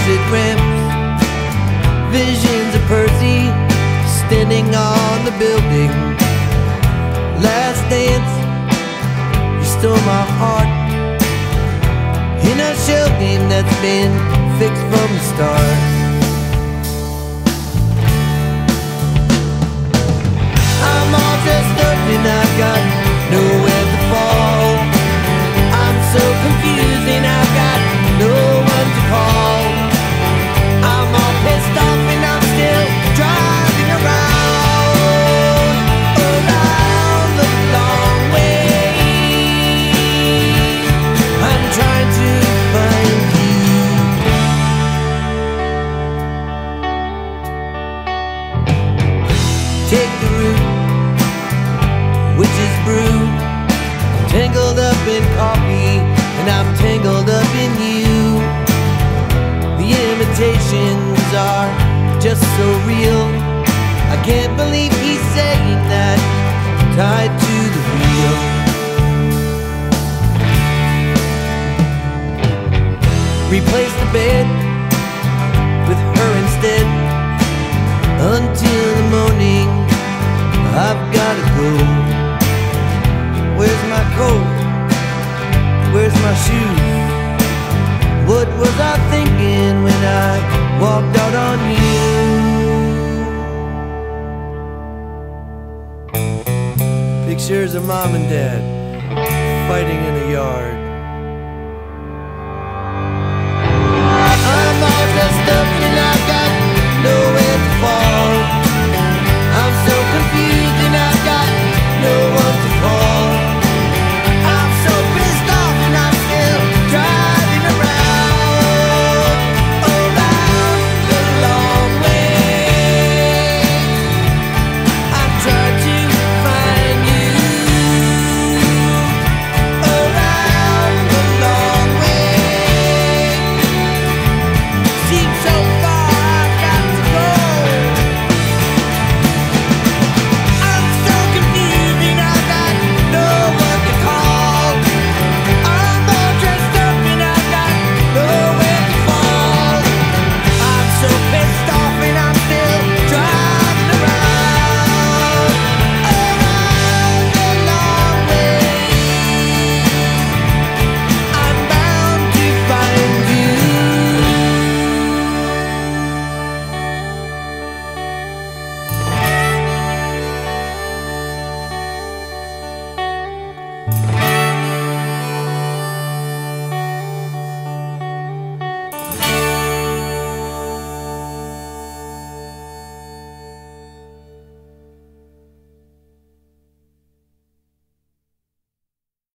exit ramps. Visions of Percy standing on the building. Last dance, you stole my heart. In a shell game that's been fixed from the start. Take the route, witch's brew. I'm tangled up in coffee, and I'm tangled up in you. The imitations are just so real. I can't believe he's saying that, tied to the wheel. Was I thinking when I walked out on you? Pictures of mom and dad fighting in the yard.